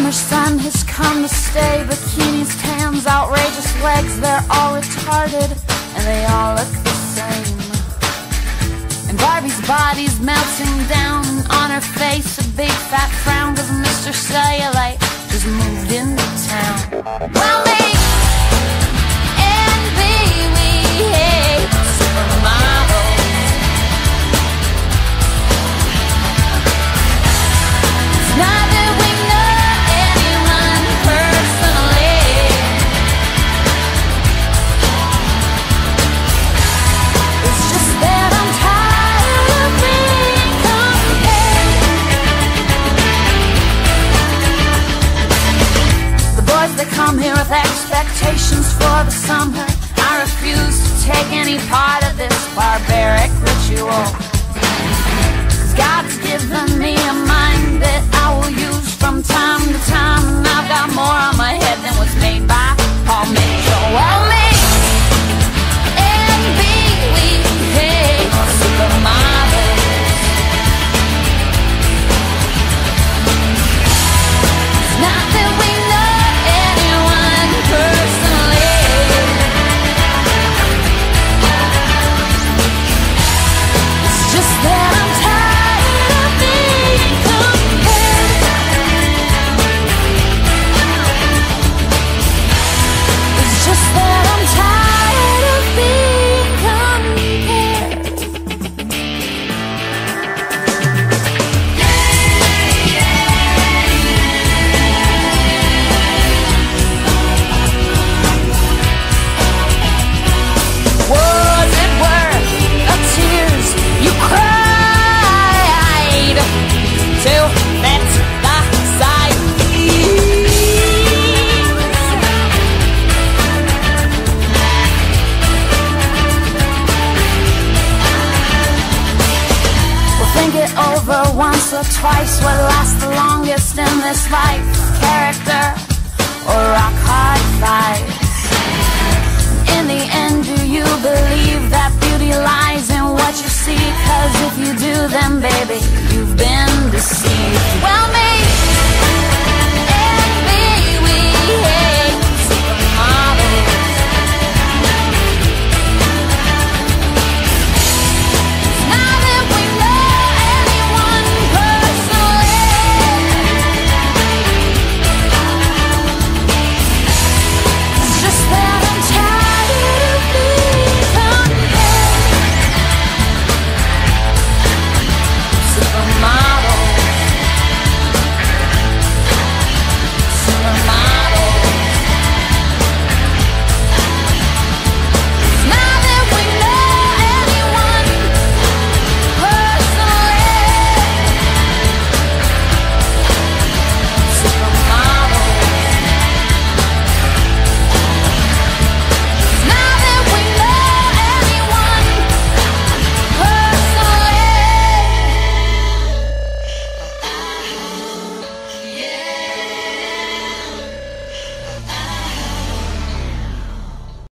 Summer sun has come to stay. Bikinis, tans, outrageous legs, they're all retarded and they all look the same. And Barbie's body's melting down on her face, a big fat frown, cause Mr. Cellulite just moved into town. Well, they the summer. I refuse to take any part of this barbaric ritual. God's given me a mind that I will use from time to time, and I've got more on over once or twice will last the longest in this life. Character or rock hard fight. In the end, do you believe that beauty lies in what you see? Cause if you do, then baby.